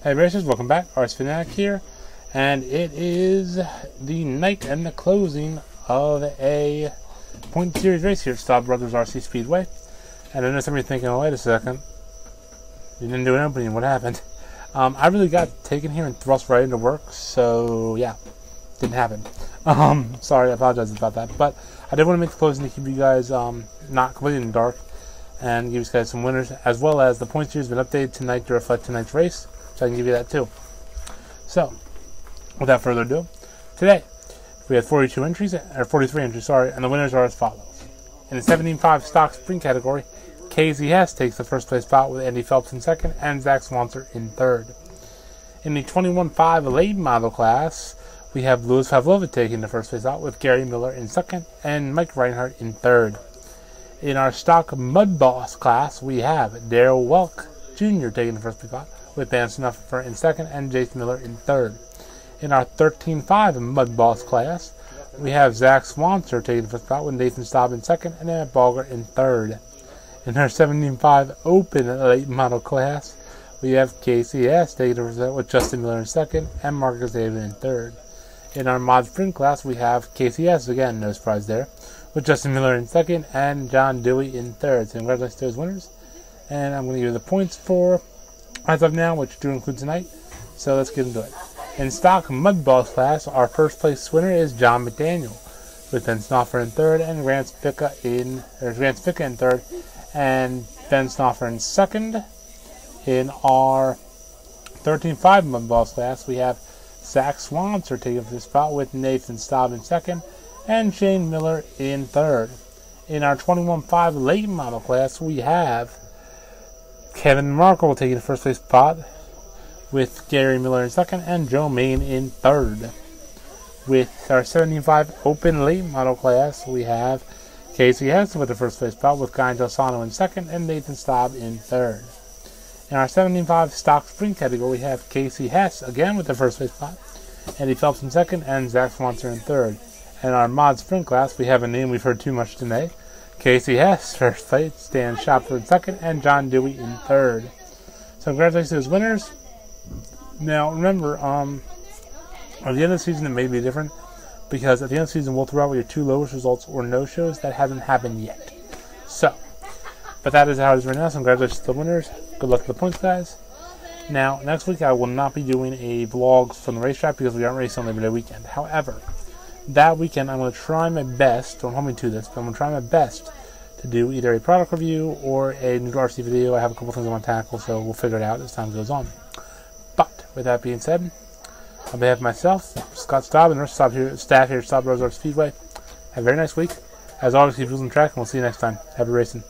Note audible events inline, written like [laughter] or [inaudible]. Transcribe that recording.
Hey racers, welcome back. RC Fanatic here, and it is the night and the closing of a point series race here at Staub Brothers RC Speedway. And I know some of you're thinking, oh, wait a second, you didn't do an opening, what happened? [laughs] Um, I really got taken here and thrust right into work, so yeah, didn't happen. [laughs] Um, sorry, I apologize about that, but I did want to make the closing to keep you guys um, not completely in the dark and give you guys some winners, as well as the point series been updated tonight to reflect tonight's race. So I can give you that too. So, without further ado, today we had 42 entries, or 43 entries, sorry, and the winners are as follows. In the 17.5 stock sprint category, KZS takes the first place spot with Andy Phelps in second and Zach Swanser in third. In the 21.5 late model class, we have Louis Pavlovic taking the first place out with Gary Miller in second and Mike Reinhardt in third. In our stock Mud Boss class, we have Daryl Welk Jr. taking the first place out with Dan Snuffer in second and Jason Miller in third. In our 13.5 Mud Boss class, we have Zach Swanser taking the first spot with Nathan Staub in second and Emmett Balger in third. In our 17.5 Open Late Model class, we have KCS taking the first spot with Justin Miller in second and Marcus David in third. In our Mod Sprint class, we have KCS, again, no surprise there, with Justin Miller in second and John Dewey in third. So congratulations to those winners. And I'm going to give you the points for as of now, which do include tonight. So let's get into it. In stock Mud Boss class, our first place winner is John McDaniel, with Ben Snoffer in third and Grant Spica in or Grant Spica in third, and Ben Snoffer in second. In our 13-5 Mud Boss class, we have Zach Swanser taking the spot with Nathan Staub in second and Shane Miller in third. In our 21-5 late model class, we have Kevin Markle taking the first place spot with Gary Miller in second and Joe Main in third. With our 75 open late model class, we have Casey Hess with the first place spot with Guy Delsano in second and Nathan Staub in third. In our 75 stock sprint category, we have Casey Hess again with the first place spot, Eddie Phelps in second, and Zach Swanser in third. In our mod sprint class, we have a name we've heard too much today, Casey Hess first place, Stan Shopford second, and John Dewey in third. So congratulations to those winners. Now remember, um, at the end of the season it may be different because at the end of the season we'll throw out your two lowest results or no shows. That hasn't happened yet. So, but that is how it is right now. So congratulations to the winners. Good luck to the points, guys. Now, next week I will not be doing a vlog from the racetrack because we aren't racing on Labor Day weekend. However, that weekend, I'm going to try my best. Don't hold me to this, but I'm going to try my best to do either a product review or a new RC video. I have a couple things I want to tackle, so we'll figure it out as time goes on. But with that being said, on behalf of myself, Scott Staub, and the rest of staff here at Staub Bros Speedway, have a very nice week. As always, keep losing track, and we'll see you next time. Happy racing.